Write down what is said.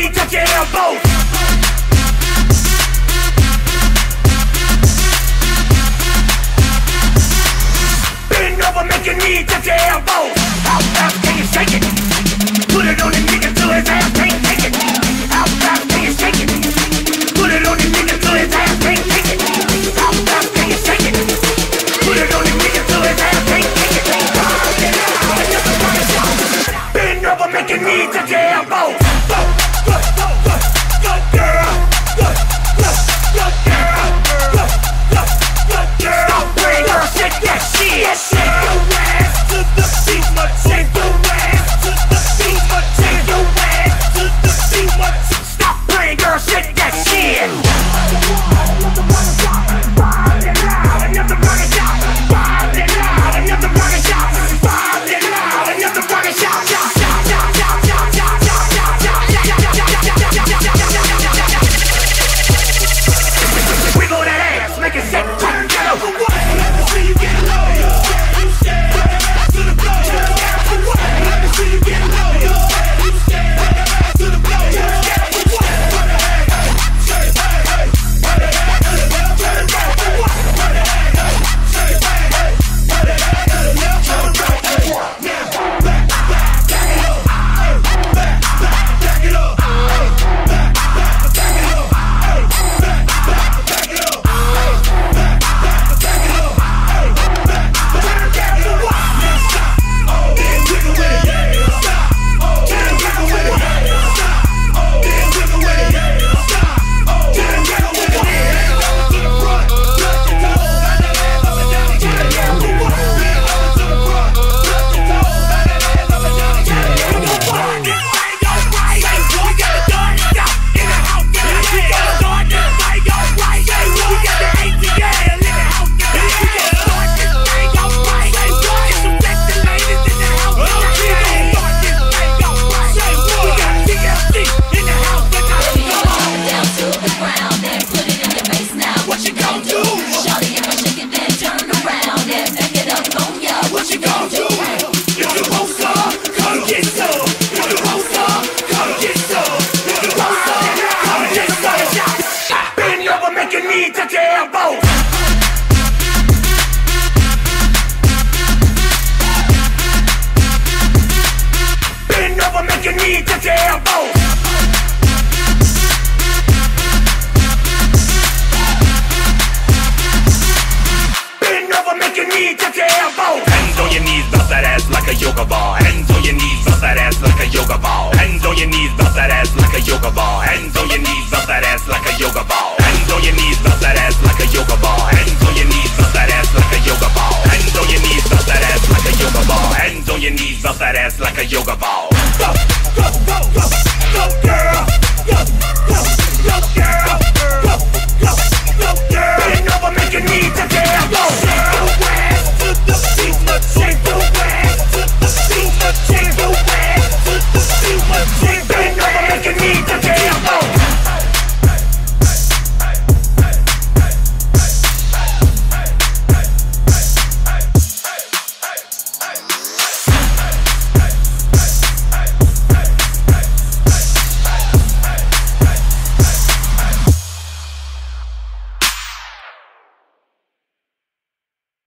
need, duck your elbows. goddamn. Bend over, make your knees touch your elbows. Bend over, make your knees touch your elbows. Hands on your knees, bounce that ass like a yoga ball. Hands on your knees, bounce that ass like a yoga ball. Hands on your knees, bounce that ass like a yoga ball. Hands on your knees. your knees, off that ass like a yoga ball.